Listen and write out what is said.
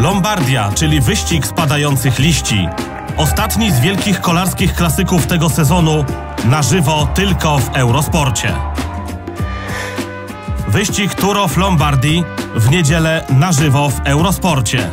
Lombardia, czyli wyścig spadających liści. Ostatni z wielkich kolarskich klasyków tego sezonu na żywo tylko w Eurosporcie. Wyścig Tour of Lombardii w niedzielę na żywo w Eurosporcie.